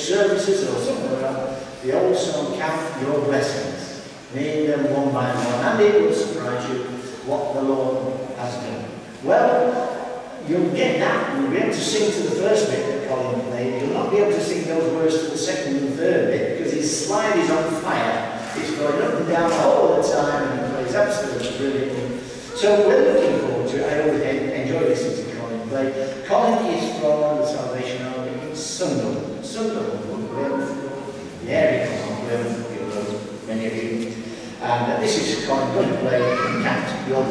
services or somewhere around the old song, Count Your Blessings. Name them one by one, and it will surprise you what the Lord has done. Well, you'll get that. You'll be able to sing to the first bit that Colin played. You'll not be able to sing those words to the second and third bit because his slide is on fire. It's going up and down all the time and he plays absolutely brilliantly. So we're looking forward to it. I always enjoy listening to Colin play. Colin is from the Salvation Army in Sunderland. Sunderland, Wearmouth, the area of Wearmouth, you know, many of you. And uh, this is Colin going to play Count Your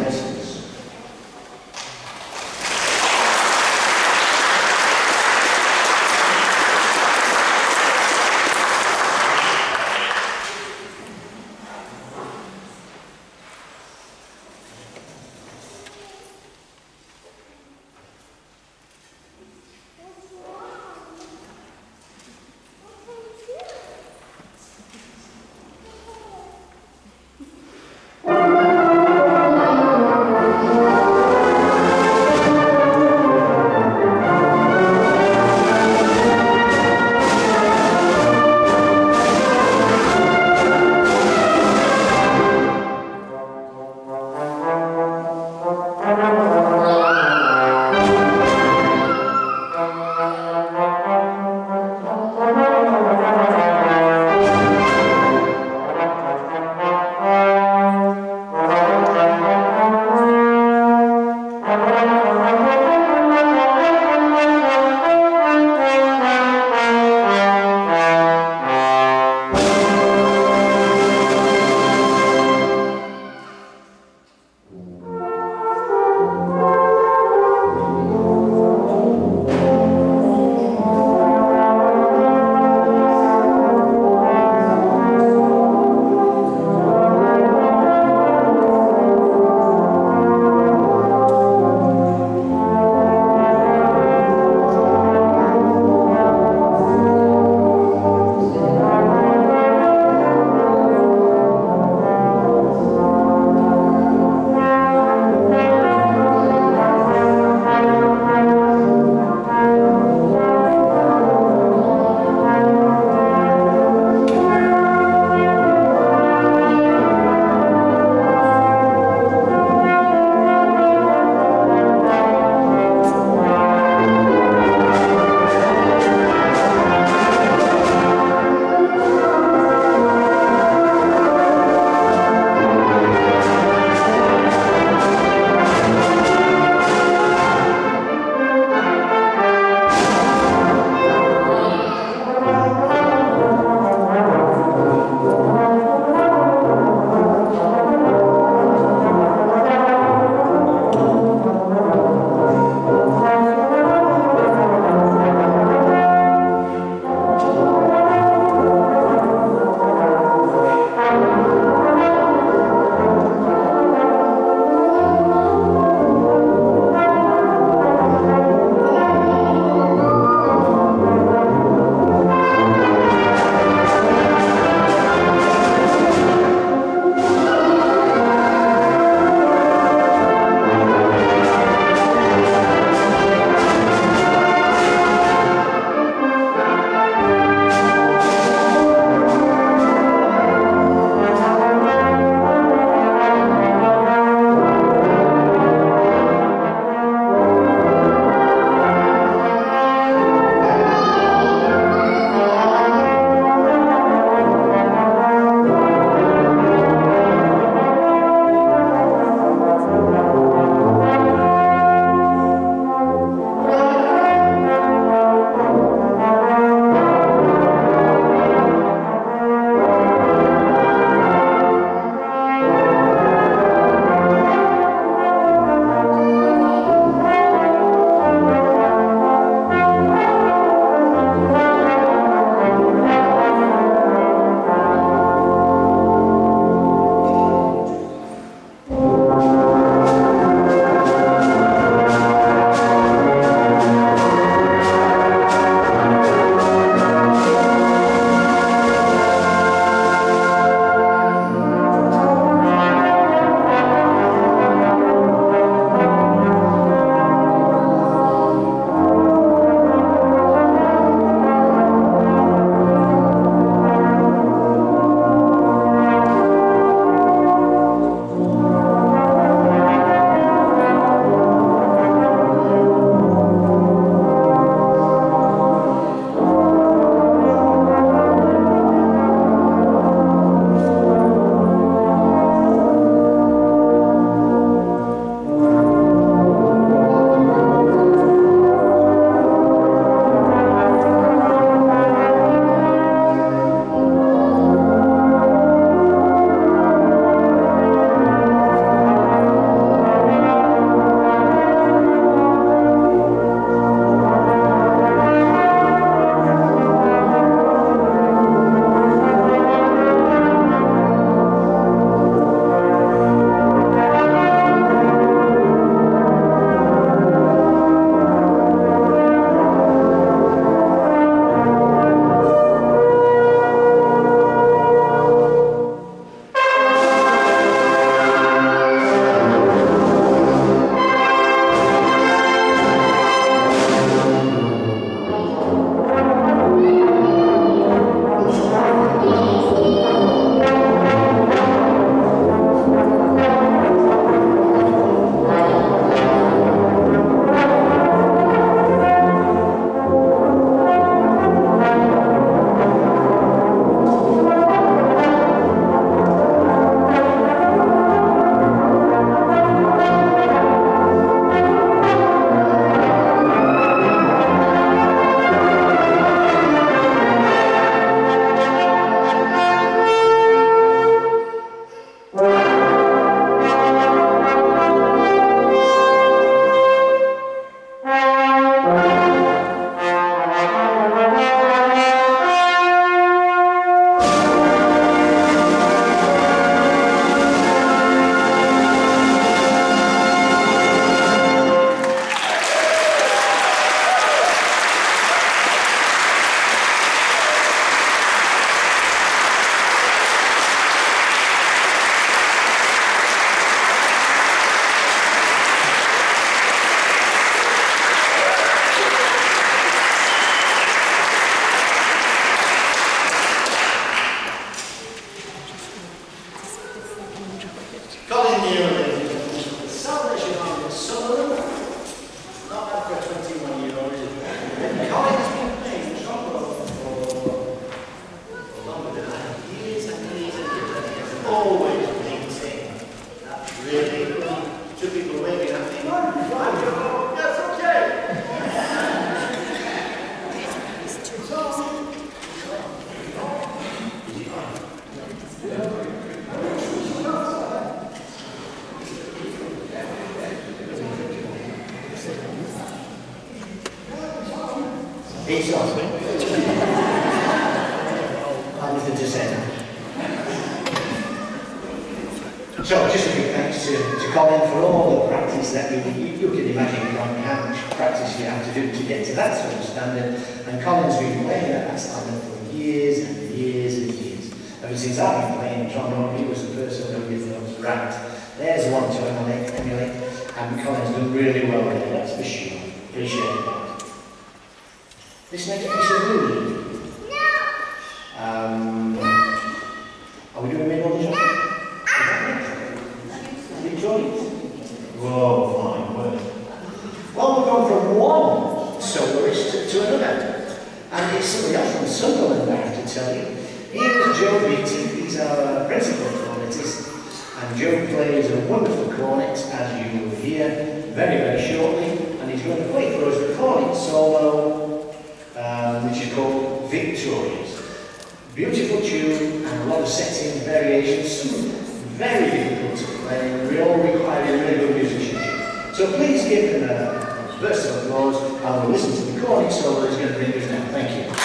verse of yours. I will listen to the calling solo who's going to bring us now. Thank you.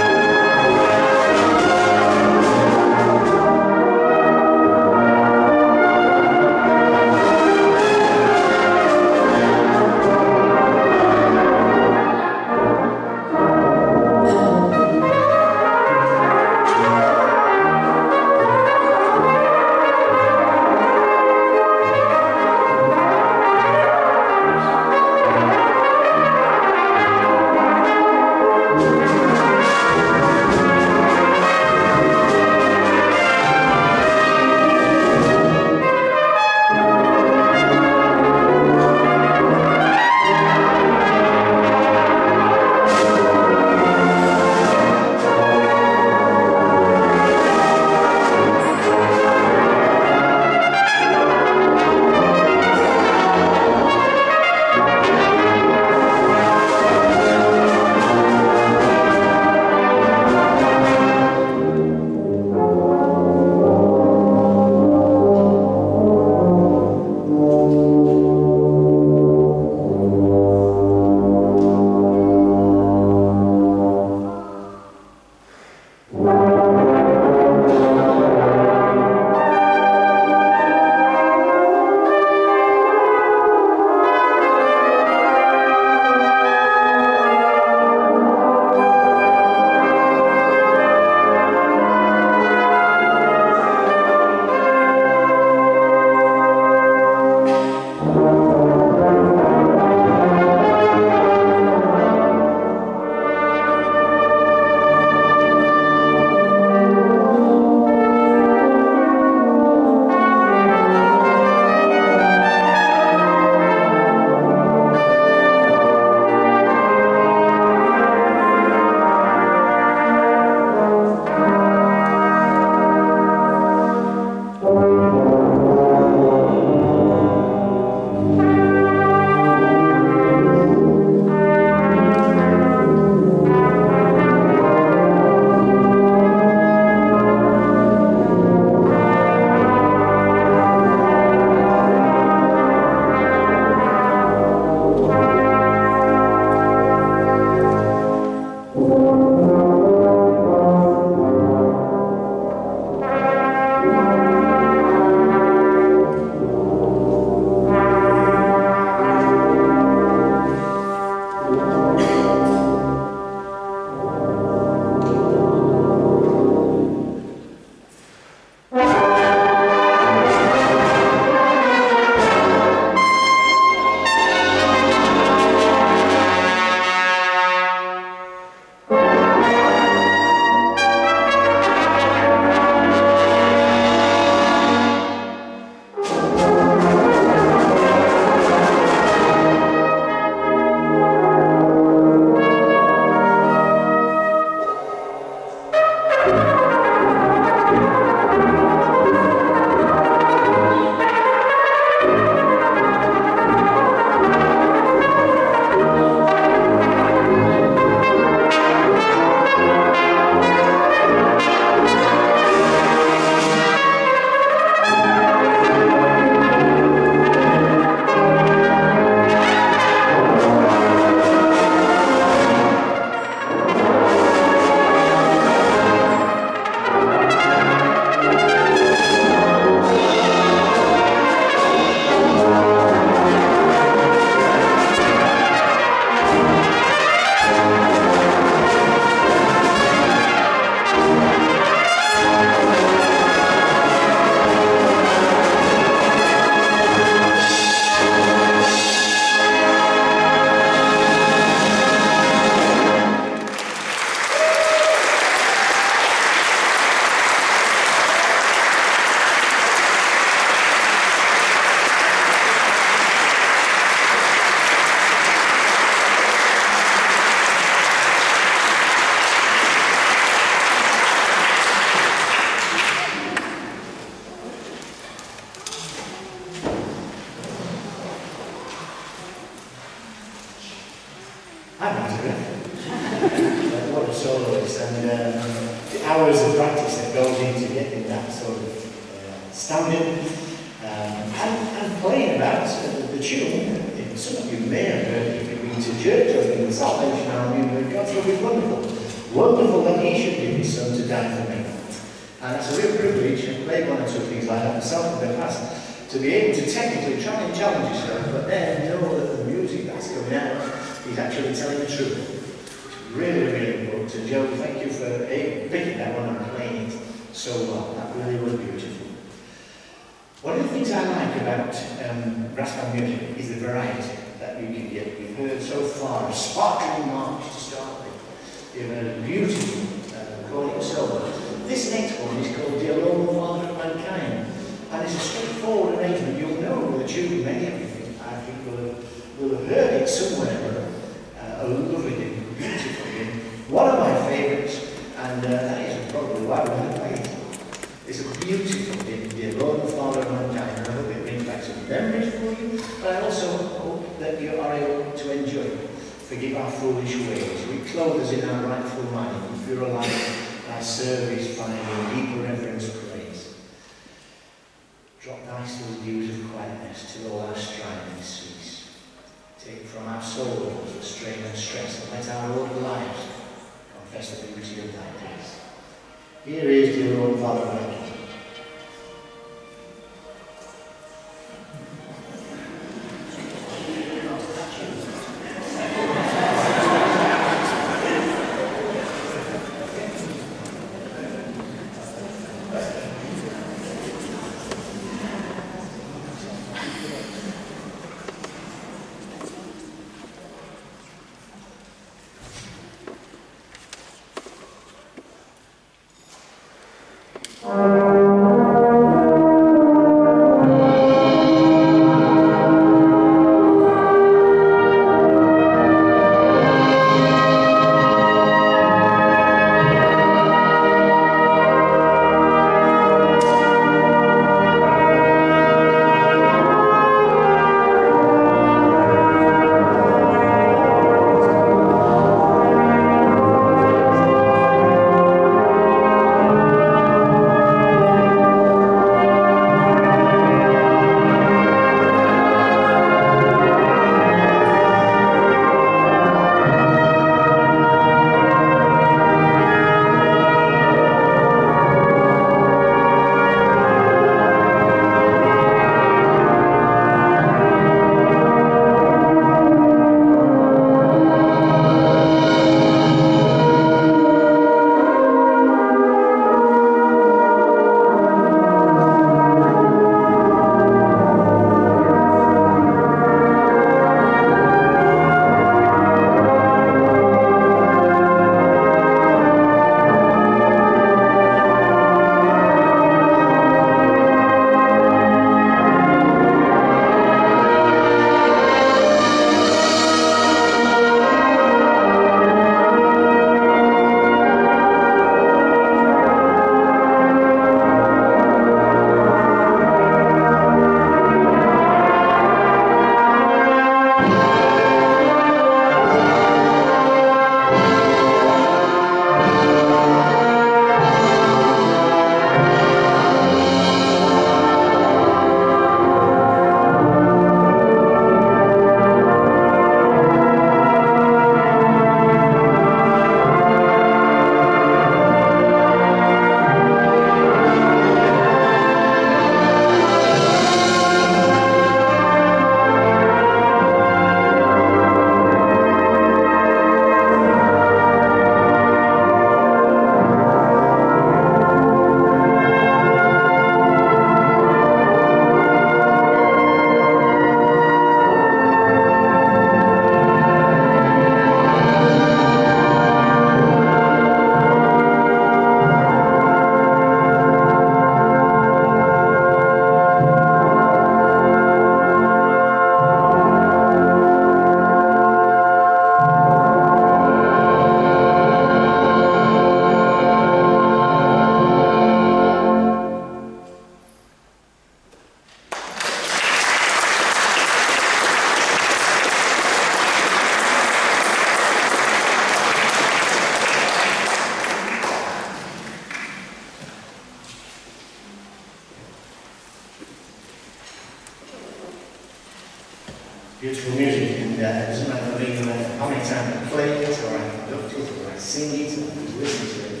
time I play it, or I conduct it, or I sing it, or I listen to it,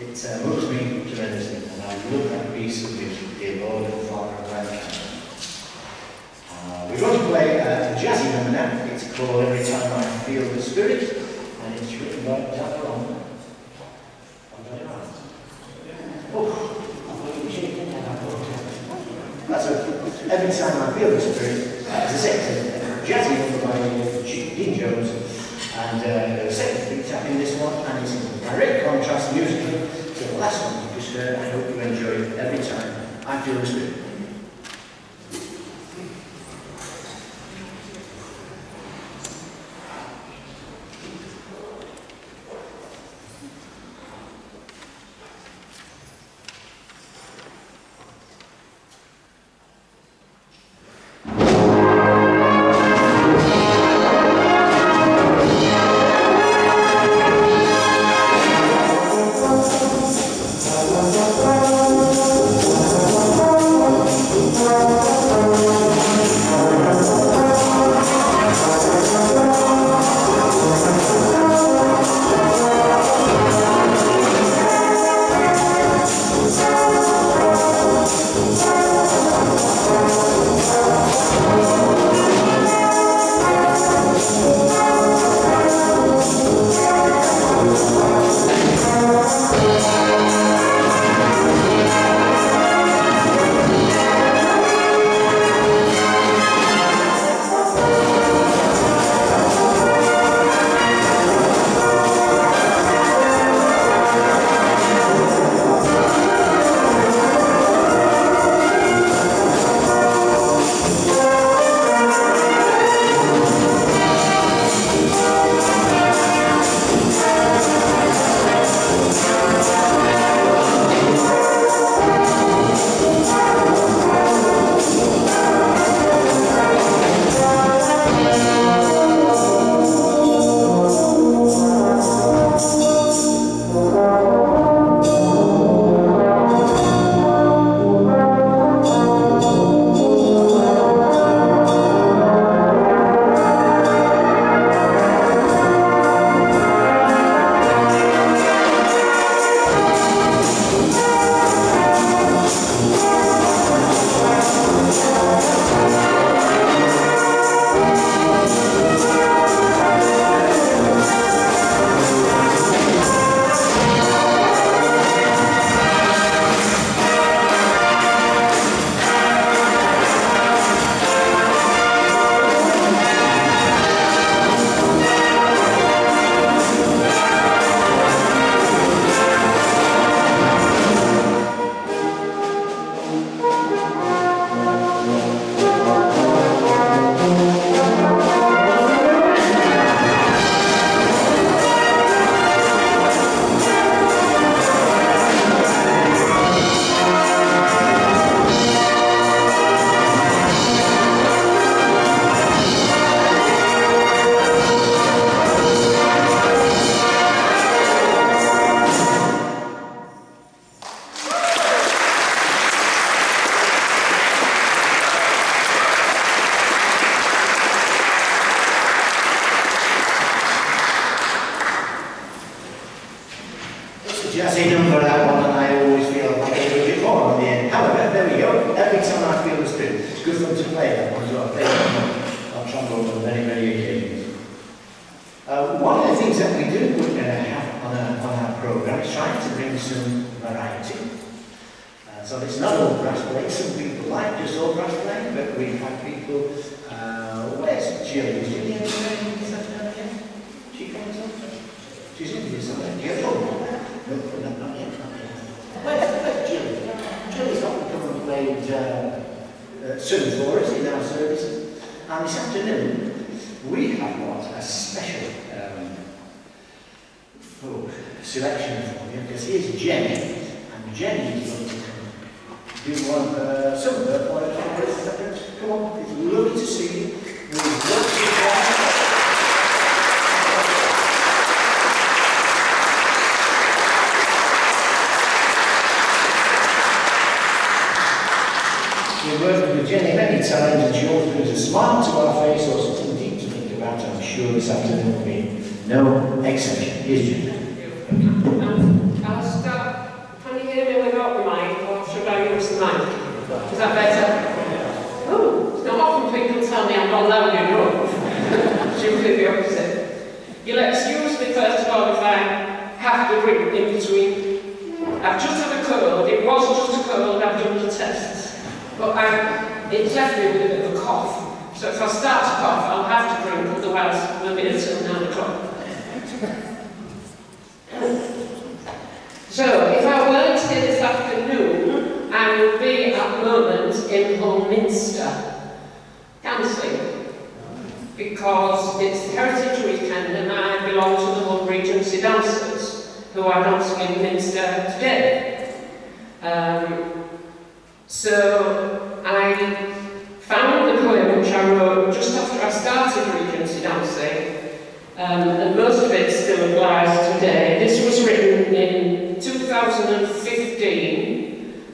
it uh, moves me tremendously. And I love that piece of music, Dear Lord and Father and Grandfather. Uh, we're going to play uh, a jazzy number now. It's called Every Time I Feel the Spirit, and it's written by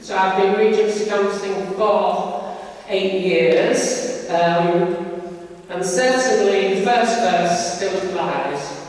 so I've been Regency dancing for eight years, um, and certainly the first verse still applies.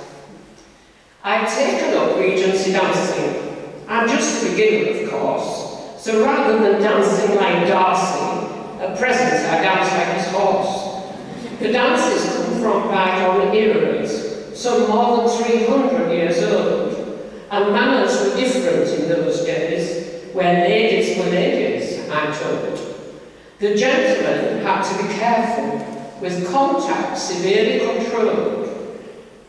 I've taken up Regency dancing. I'm just a beginner, of course, so rather than dancing like Darcy, at present I dance like his horse. The dances come from bygone eras, some more than 300 years old, and manners were different in those days, where ladies were ladies, I'm told. The gentleman had to be careful, with contact severely controlled.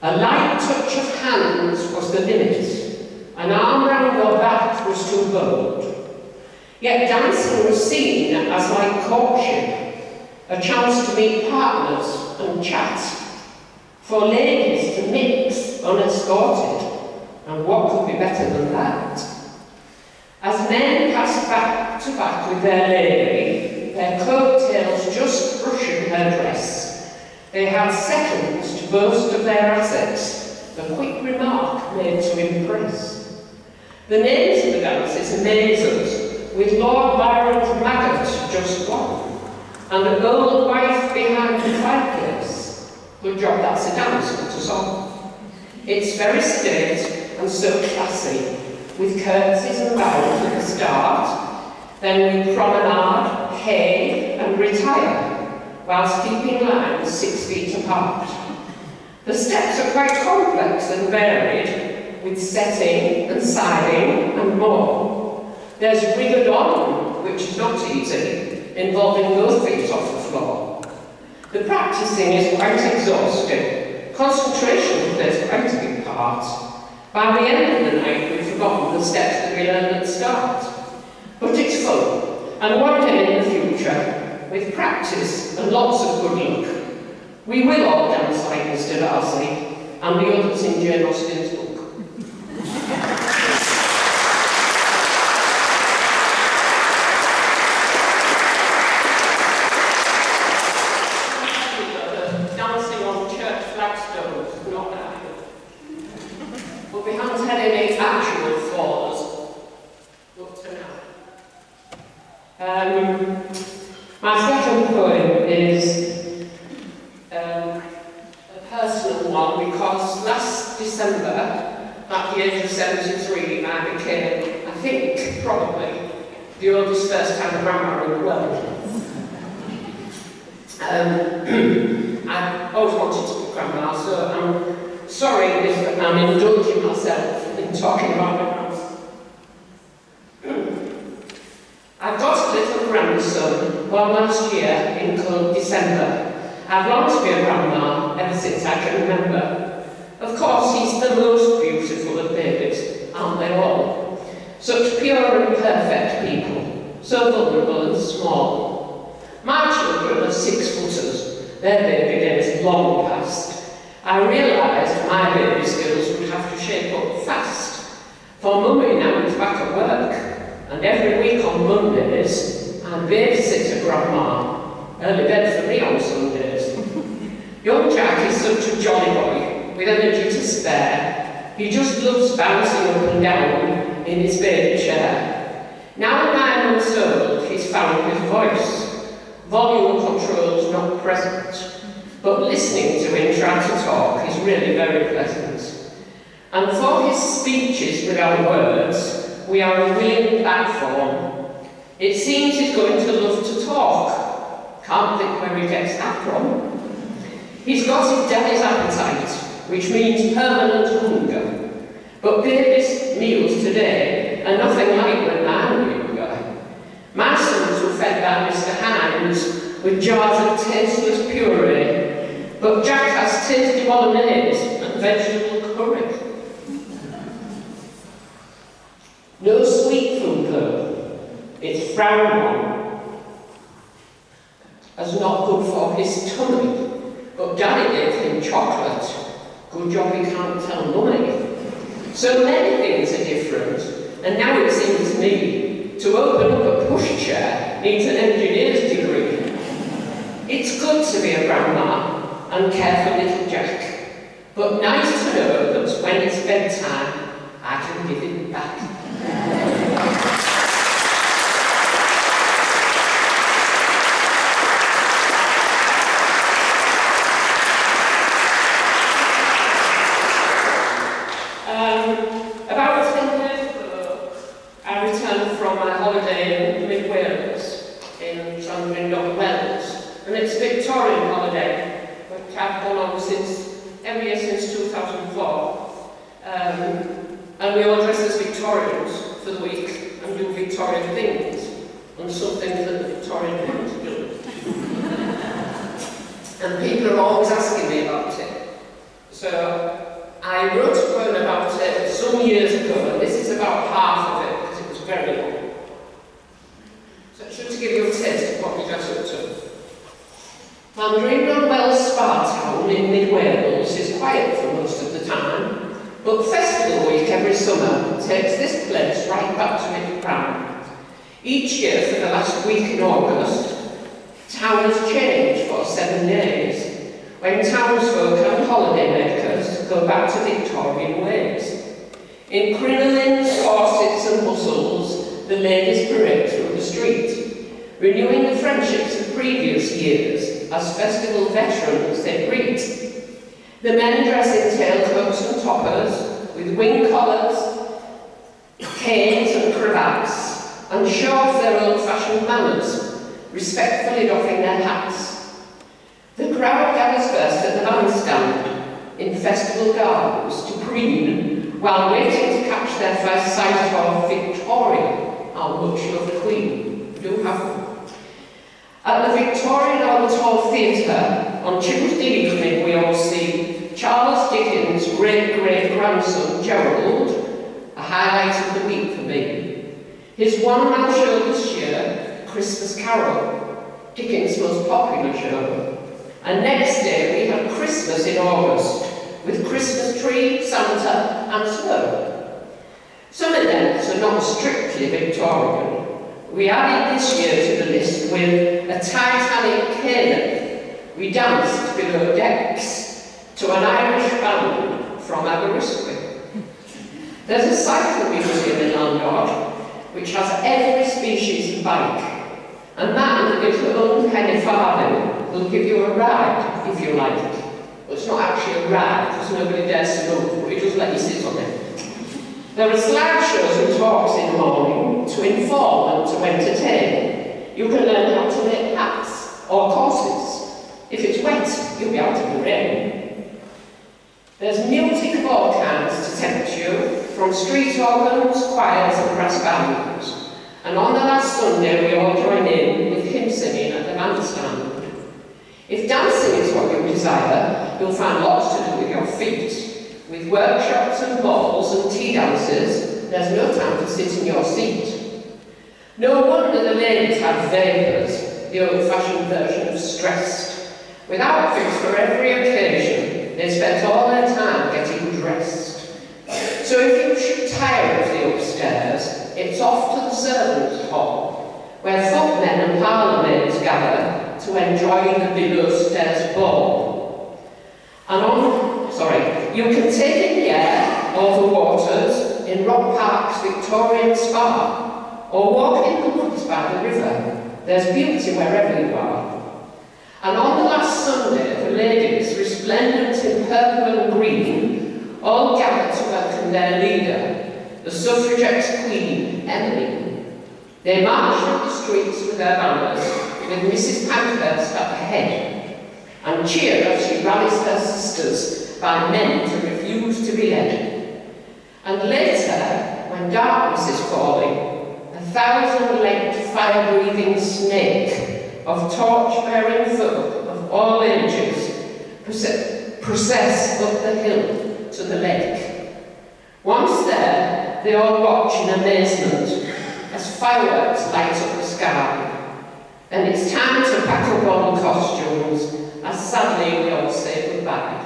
A light touch of hands was the limit. An arm round your back was too bold. Yet dancing was seen as like courtship, a chance to meet partners and chat, for ladies to mix unescorted, and what could be better than that? As men passed back to back with their lady, their coattails just brushing her dress, they had seconds to boast of their assets, a quick remark made to impress. The names of the dances amaze us, with Lord Byron's maggot just one, and the old wife behind the fireplace. Good job that's a dance, not a song. It's very state and so classy, with curtsies and bows at the start, then we promenade, hay and retire, whilst keeping lines six feet apart. The steps are quite complex and varied, with setting and siding and more. There's rigodon, which is not easy, involving both feet off the floor. The practicing is quite exhausting. Concentration plays quite a big part. By the end of the night, we've forgotten the steps that we learned at the start. But it's fun, and one day in the future, with practice and lots of good luck, we will all dance like Mr. Darcy and the others in Jane Austen's book. Dancing on church flagstones, not that. But we haven't had any actual falls up to now. Um, my second poem is um, a personal one because last December, at the age of 73, I became, I think, probably the oldest first-time grandma in the world. Um, I always wanted to be grandma, so I'm sorry if I'm indulging myself in talking about my house. I've got a little grandson born last year in cold December. I've longed to be a grandma ever since I can remember. Of course, he's the most beautiful of babies, aren't they all? Such pure and perfect people, so vulnerable and small. My children are six footers, their baby days long past. I realised my baby skills would have to shape up fast. For mummy now is back at work, and every week on Mondays, I babysit a grandma. Early bed for me on Sundays. Young Jack is such a jolly boy, with energy to spare. He just loves bouncing up and down in his baby chair. Now at nine months old, he's found his voice. Volume controls not present, but listening to him try to talk is really very pleasant. And for his speeches without words, we are a willing platform. It seems he's going to love to talk. Can't think where he gets that from. He's got his daddy's appetite, which means permanent hunger. But baby's meals today are nothing like when I were. My sons were fed by Mr. Heinz with jars of tasteless puree, but Jack has tasty bolognese and vegetable curry. No sweet food though. It's frowned on as not good for his tummy. But Daddy gave him chocolate. Good job he can't tell Mummy. So many things are different, and now it seems to me to open up a pushchair needs an engineer's degree. It's good to be a grandma and care for little Jack, but nice to know that when it's bedtime, I can give it back. Um, about 10 years ago, I returned from my holiday in mid Wales, in Llandrindod, Wales, and it's a Victorian holiday, which I've gone on since every year since 2004. Um, and we all dress as Victorians for the week and do Victorian things, that the Victorian and people are always asking me about it. So I wrote a poem about it some years ago, and this is about half of it, because it was very long. So should give you a taste of what we just up to. Llandrindod Wells Spa Town in mid-Wales is quiet for most of the time, but Festival Week every summer takes this place right back to its prime. Each year for the last week in August, town has changed for seven days, when townsfolk and holidaymakers go back to Victorian ways. In crinolines, corsets and bustles, the ladies parade through the street, renewing the friendships of previous years as festival veterans they greet. The men dress in tailcoats and toppers, with wing collars, canes and cravats, and show off their old-fashioned manners, respectfully doffing their hats the crowd gathers first at the bandstand in festival gardens to preen while waiting to catch their first sight of our Victoria, our much-loved queen. Do have. At the Victorian Albert Hall Theatre on Tuesday evening we all see Charles Dickens' great-great-grandson Gerald, a highlight of the week for me. His one-man show this year, Christmas Carol, Dickens' most popular show, and next day we have Christmas in August, with Christmas tree, Santa and snow. Some events are not strictly Victorian. We added this year to the list with a Titanic Canaan. We danced below decks to an Irish band from Aberystwyth. There's a cycle museum in Llandod, which has every species of bike. A man with his own penny farthing will give you a ride, if you like. Well, it's not actually a ride, because nobody dares to move, but he just let you sit on it. There are slideshows and talks in the morning to inform and to entertain. You can learn how to make hats or courses. If it's wet, you'll be out of the rain. There's music of all kinds to tempt you, from street organs, choirs and brass bands. And on the last Sunday we all join in with hymn singing at the bandstand. If dancing is what you desire, you'll find lots to do with your feet. With workshops and balls and tea dances, there's no time to sit in your seat. No wonder the ladies have vapours, the old-fashioned version of stressed. With outfits for every occasion, they spent all their time getting dressed. So if you should tire of the upstairs, it's off to the servants' hall, where footmen and parlourmaids gather to enjoy the below stairs ball. And on, sorry, you can take in the air or the waters in Rock Park's Victorian Spa or walk in the woods by the river. There's beauty wherever you are. And on the last Sunday, the ladies, resplendent in purple and green, all gathered to welcome their leader, the suffragette queen, Emily. They marched up the streets with their banners, with Mrs. Pankhurst at the head, and cheered as she rallies her sisters by men to refuse to be led. And later, when darkness is falling, a thousand-legged fire-breathing snake of torch-bearing folk of all ages process up the hill the lake. Once there, they all watch in amazement as fireworks light up the sky. And it's time to pack up all the costumes, as sadly we all say goodbye.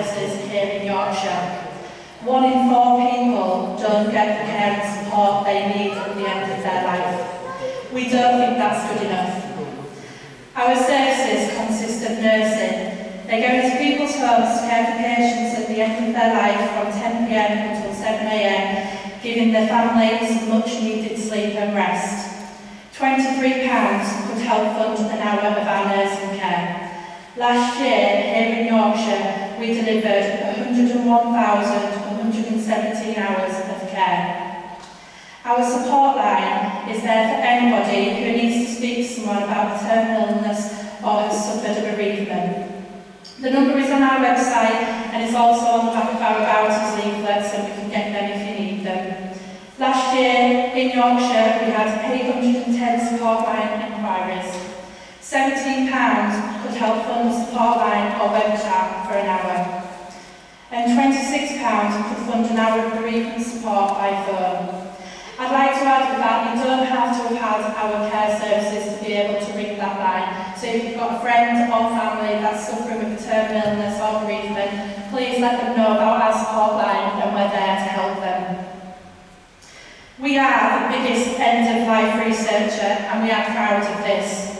Here in Yorkshire. One in four people don't get the care and support they need at the end of their life. We don't think that's good enough. Our services consist of nursing. They go into people's homes to care for patients at the end of their life from 10pm until 7am, giving their families much needed sleep and rest. £23 could help fund an hour of our nursing care. Last year, here in Yorkshire, we delivered 101,117 hours of care. Our support line is there for anybody who needs to speak to someone about a terminal illness or has suffered a bereavement. The number is on our website and it's also on the back of our About Us leaflets so we can get them if you need them. Last year in Yorkshire we had 810 support line. £17 could help fund the support line or web chat for an hour. And £26 could fund an hour of bereavement support by phone. I'd like to add that you don't have to have had our care services to be able to ring that line. So if you've got a friend or family that's suffering with a terminal illness or bereavement, please let them know about our support line and we're there to help them. We are the biggest end-of-life researcher and we are proud of this.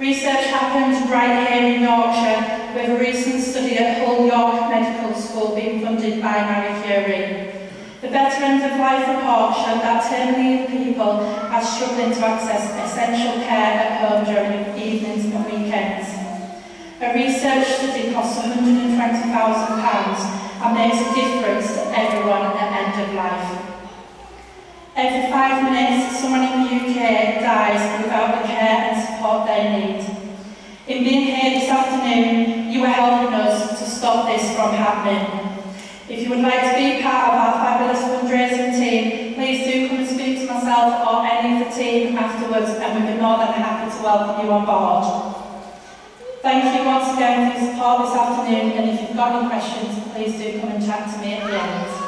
Research happened right here in Yorkshire with a recent study at Hull York Medical School being funded by Marie Curie. The Better End of Life report showed that terminally ill people are struggling to access essential care at home during evenings and weekends. A research study costs £120,000 and makes a difference to everyone at end of life. Every five minutes, someone in the UK dies without the care and support they need. In being here this afternoon, you are helping us to stop this from happening. If you would like to be part of our fabulous fundraising team, please do come and speak to myself or any of the team afterwards and we'd be more than happy to welcome you on board. Thank you once again for your support this afternoon and if you've got any questions, please do come and chat to me at the end.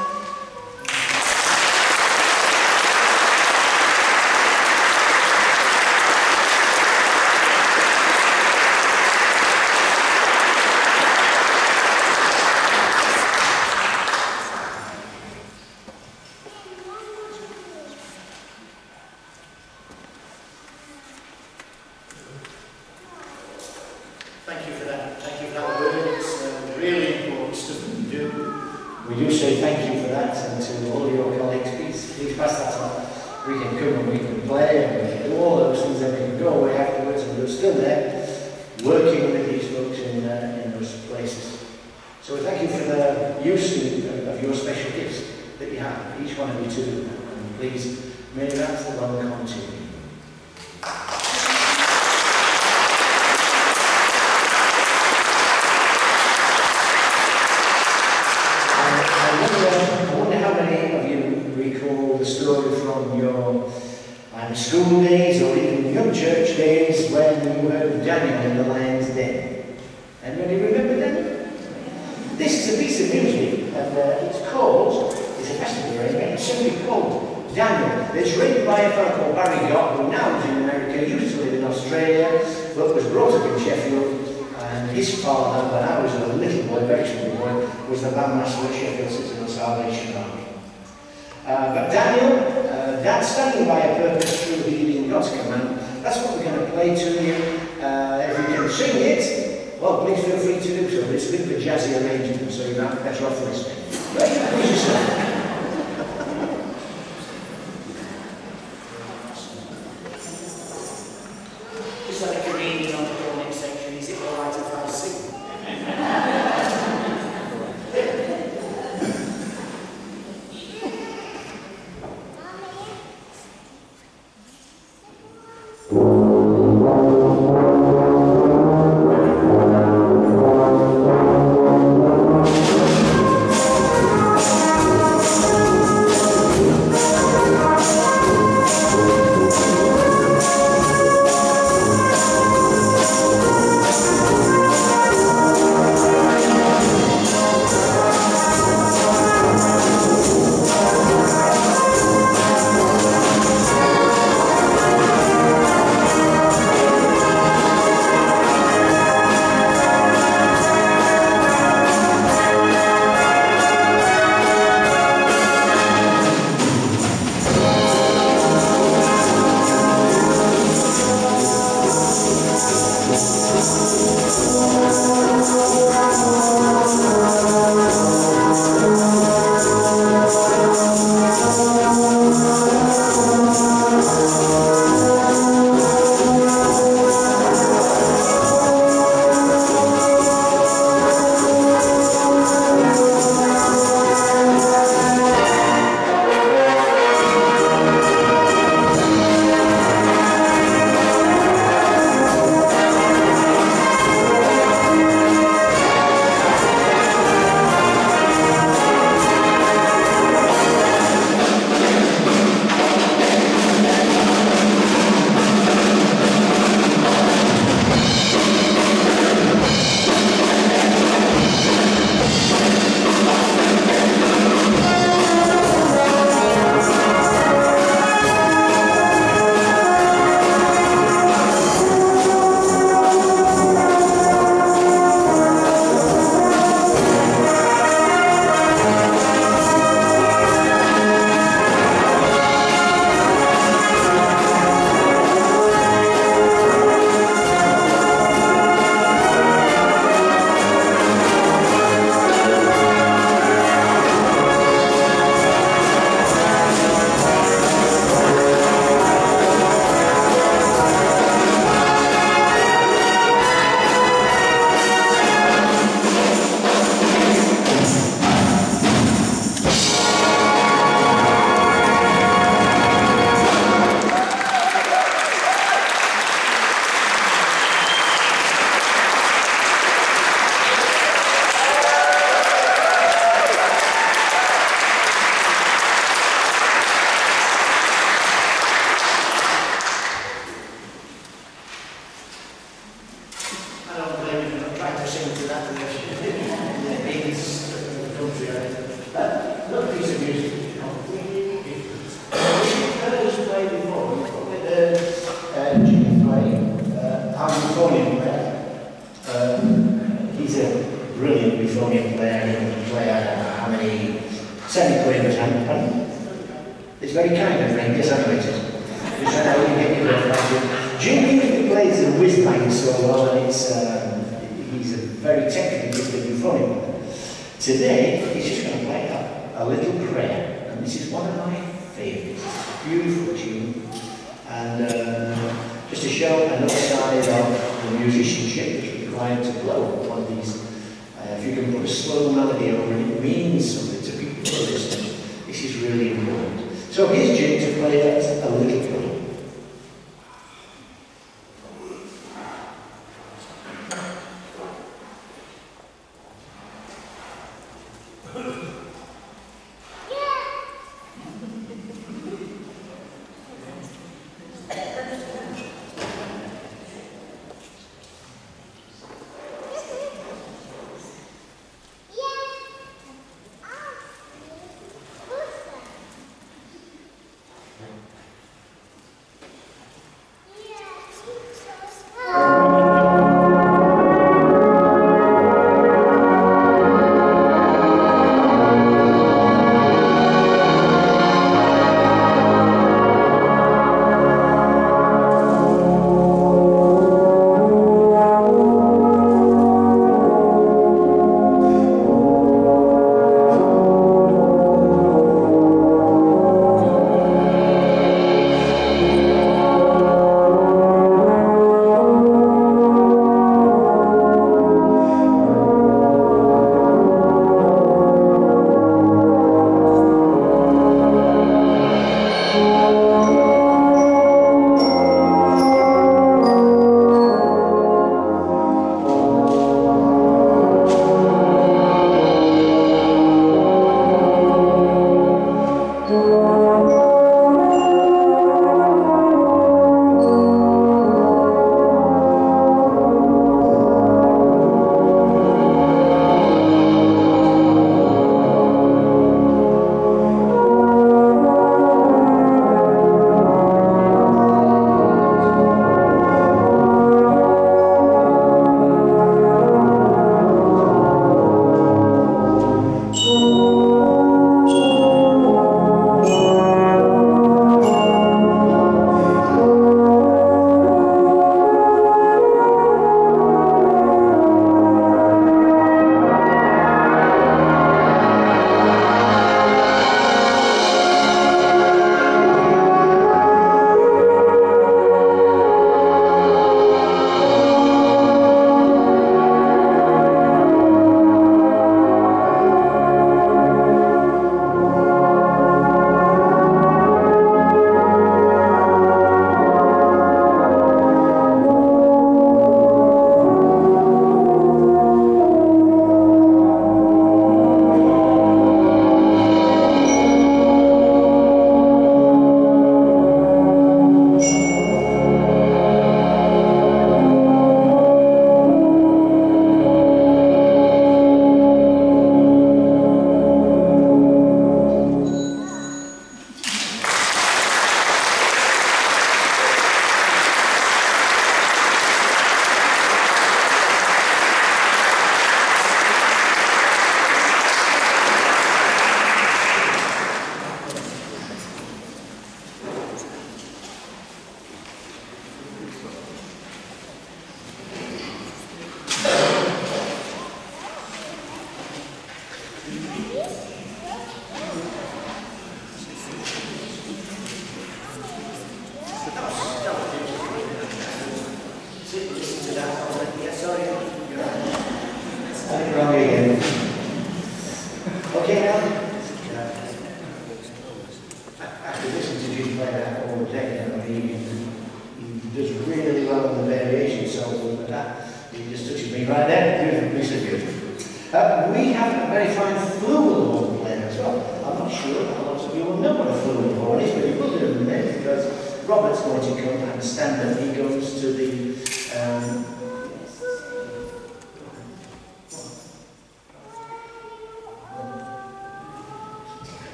Thank you for that. Thank you for that word. It's uh, really important stuff that you do. We do say thank you for that and to all your colleagues. Please, please pass that on. We can come and we can play and we can do all those things and we can go away afterwards and we're still there working with these folks in, uh, in those places. So thank you for the use of, of your special gifts that you have, each one of you too. And please, may that the long continue. I wonder, I wonder how many of you recall the story from your um, school days or even your church days when you heard Daniel in the lion's den. Anybody remember Daniel? This is a piece of music, and uh, it's called, it's a festival arrangement, it's simply called Daniel. It's written by a fellow called Barrie Gott, who now lives in America, used to live in Australia, but was brought up in Sheffield, and his father, when I was a little boy, very small boy, was the bandmaster at Sheffield Citadel Salvation Army. Uh, but Daniel, Dad's standing by a purpose through heeding God's command. That's what we're going to play to you. Uh, if you can sing it, well, please feel free to do so. It's a bit of a jazzy arrangement, so you're not better off listening.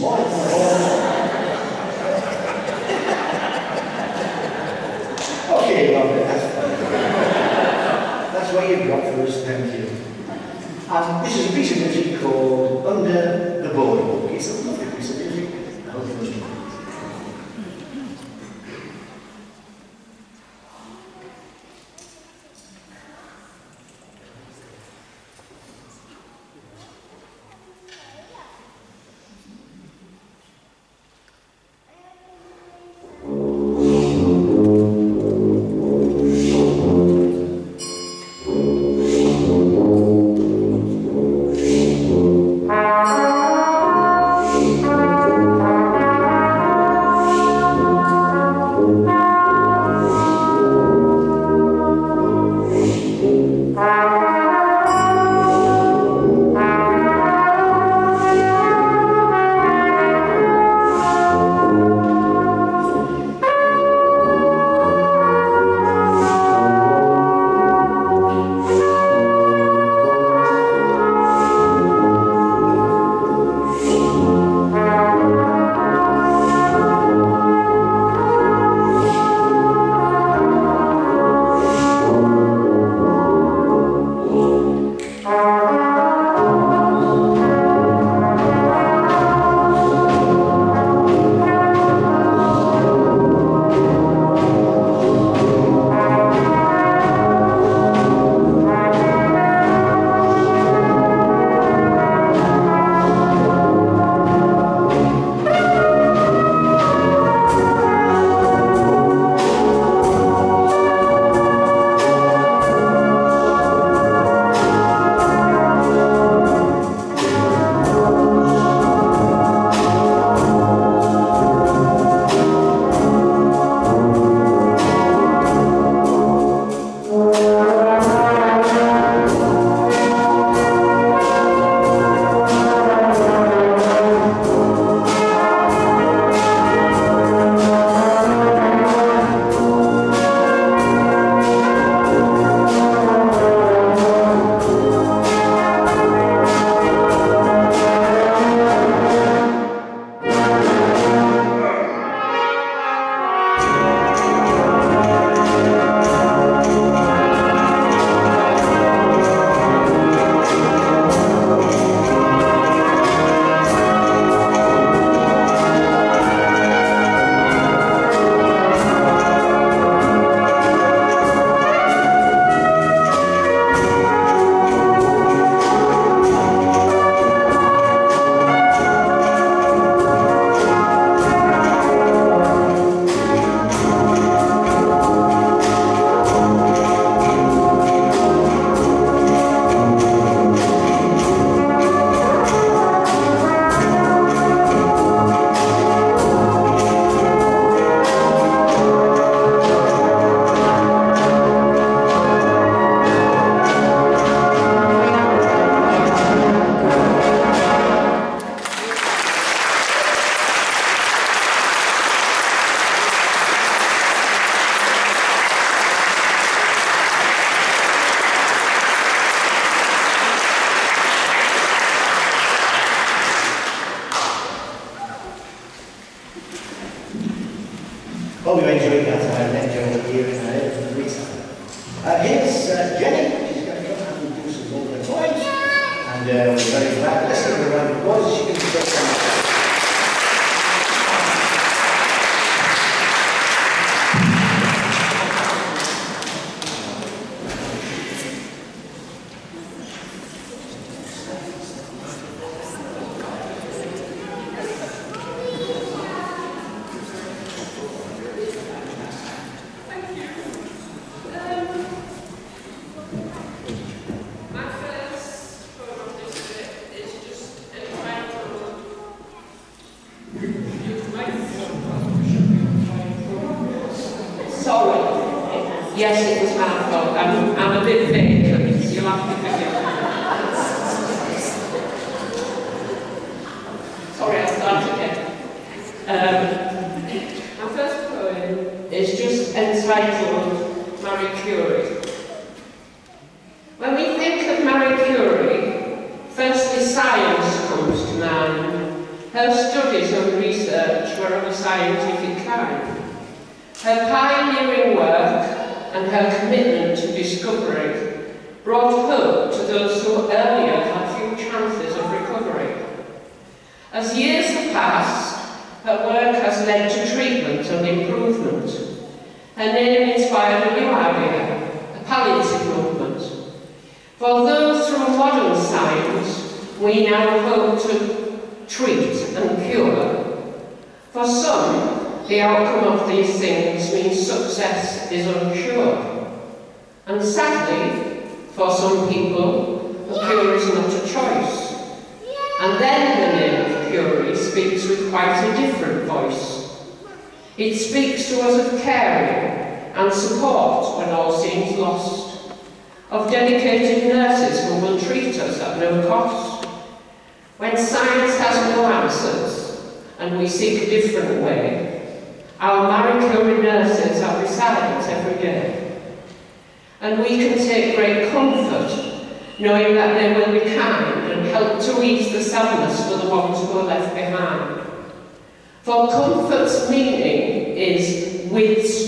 smart okay, love it. That's, that's what you've got for us. Thank you. And this is a piece of music called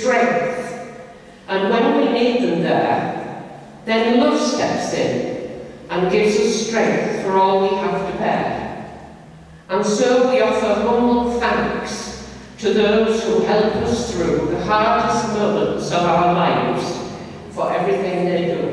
strength. And when we need them there, then love steps in and gives us strength for all we have to bear. And so we offer humble thanks to those who help us through the hardest moments of our lives for everything they do.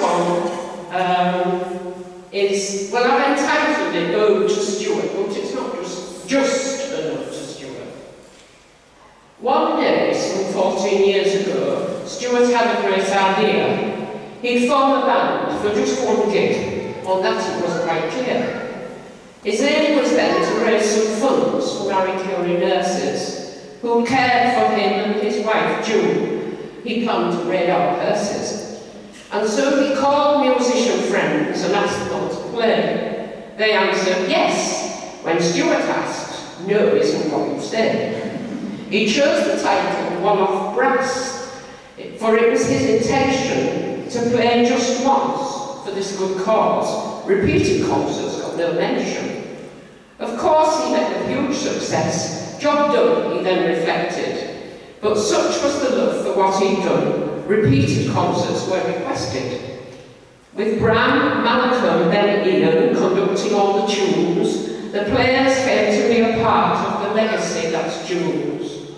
one um, is, well, I'm entitled it "Ode to Stuart, but it's not just, just enough to Stuart. One day, some 14 years ago, Stuart had a great idea. He'd form a band for just one gig, on that it wasn't quite clear. His aim was then to raise some funds for Marie Curie nurses who cared for him and his wife, June. He planned to raid our purses. And so he called musician friends and asked them to play. They answered yes, when Stuart asked, no isn't what you said. He chose the title One Off Brass, for it was his intention to play just once for this good cause. Repeated concerts got no mention. Of course he met with huge success. Job done, he then reflected. But such was the love for what he'd done, repeated concerts were requested. With Bram, Malcolm, then Ian conducting all the tunes, the players came to be a part of the legacy that's Jules.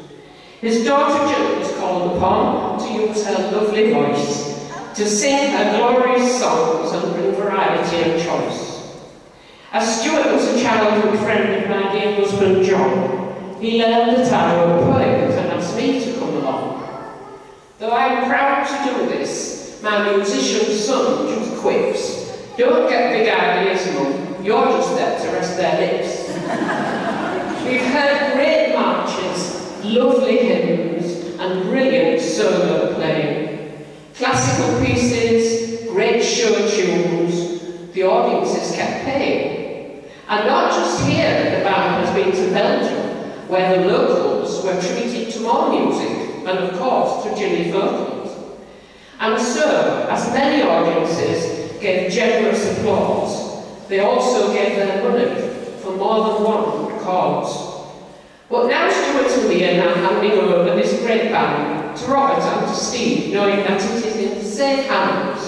His daughter Jill was called upon to use her lovely voice to sing her glorious songs and bring variety and choice. As Stuart was a childhood friend of my dear husband John, he learned that I wrote poems and asked me to. Though I'm proud to do this, my musician son just quips, don't get big ideas, mum, you're just there to rest their lips. We've heard great marches lovely hymns and brilliant solo playing. Classical pieces, great show tunes, the audiences kept paying. And not just here the band has been to Belgium, where the locals were treated to more music, and of course to Jilly vocals. And so, as many audiences gave generous applause, they also gave their money for more than one cause. But now Stuart and me are now handing over this great band to Robert and to Steve, knowing that it is in safe hands.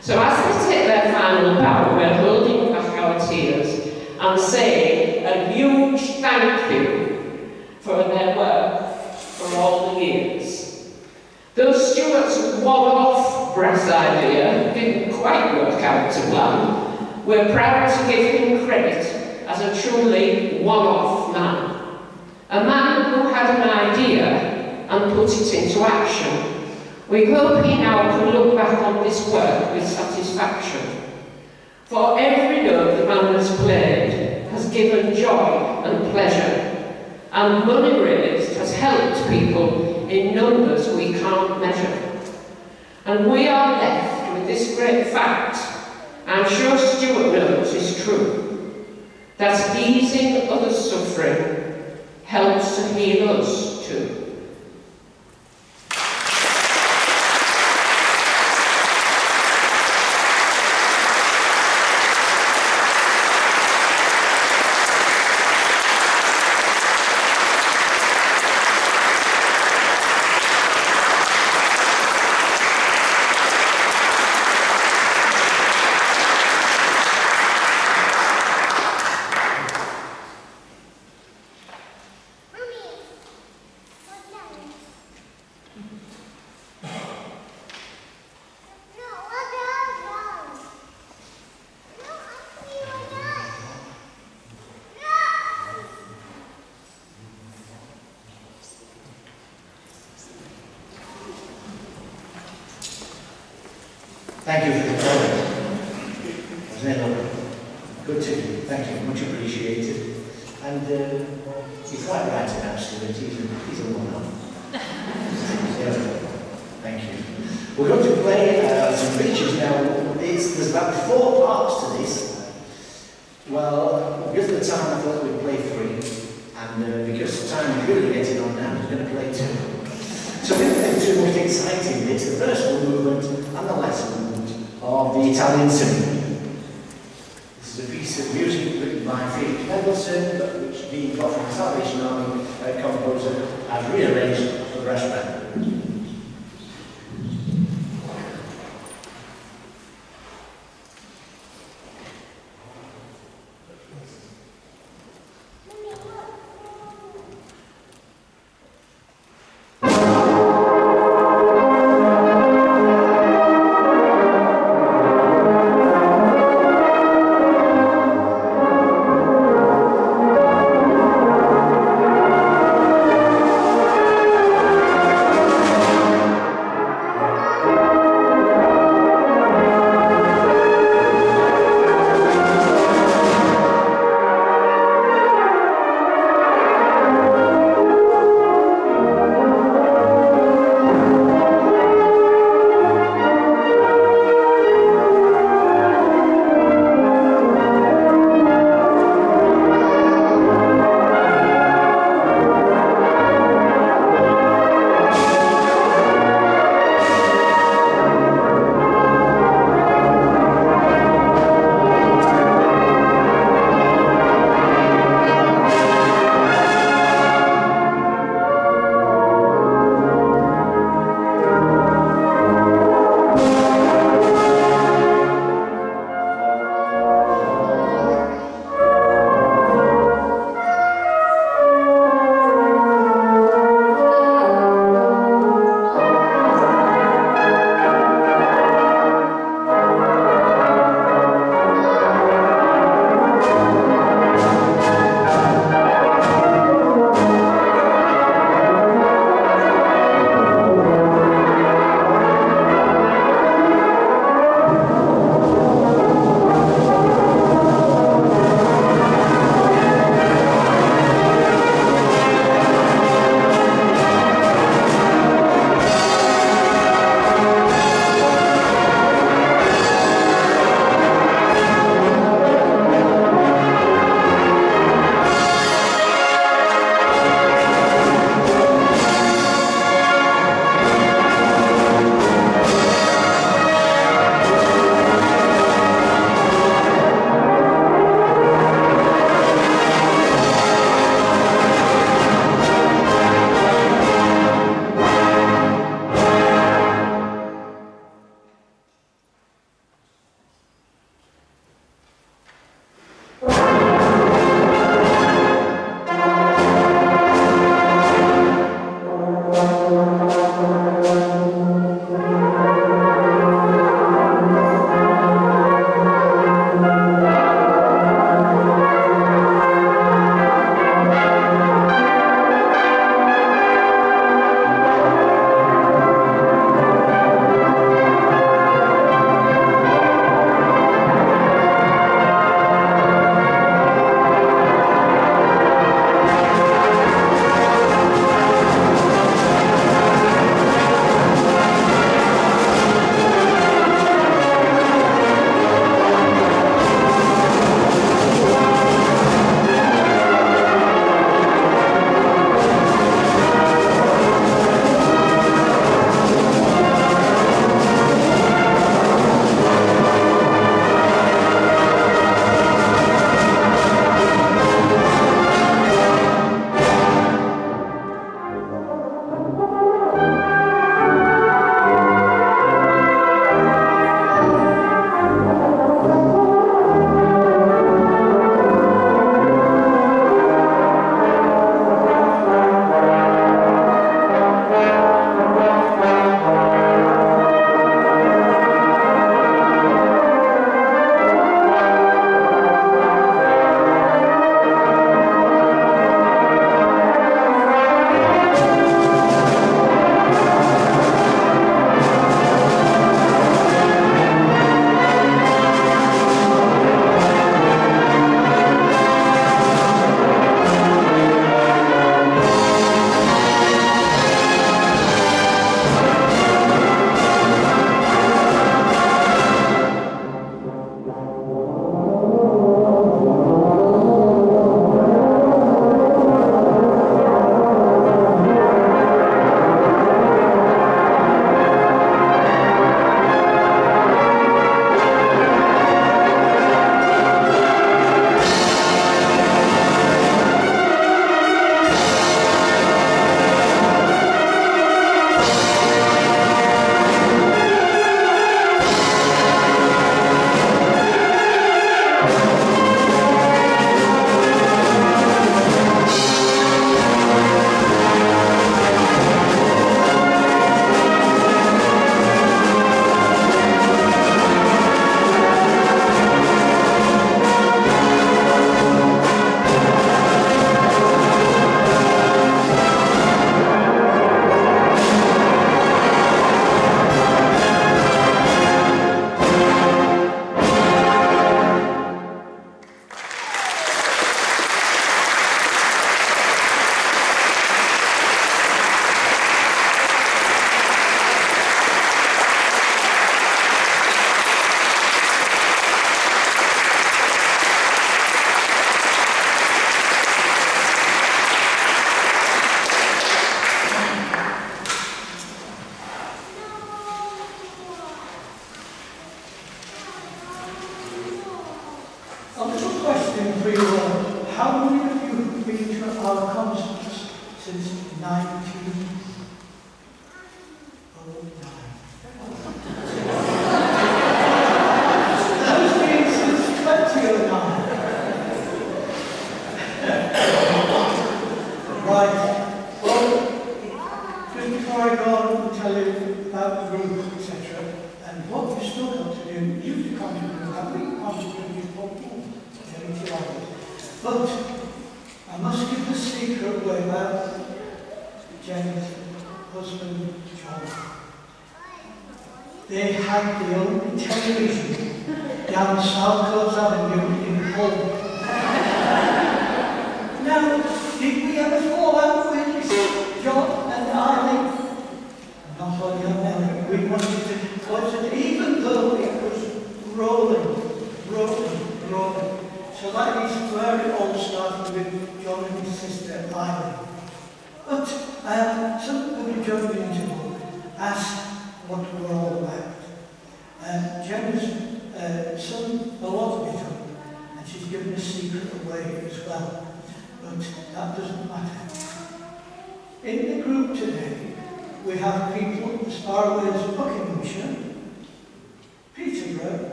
So as they take their final bow, we're holding back our tears and saying a huge thank you for their work for all the years. Though Stuart's one-off brass idea didn't quite work out to plan, we're proud to give him credit as a truly one-off man. A man who had an idea and put it into action. We hope he now can look back on this work with satisfaction. For every note the man has played has given joy and pleasure, and money raised has helped people in numbers we can't measure. And we are left with this great fact, I'm sure Stuart knows is true, that easing others' suffering helps to heal us too.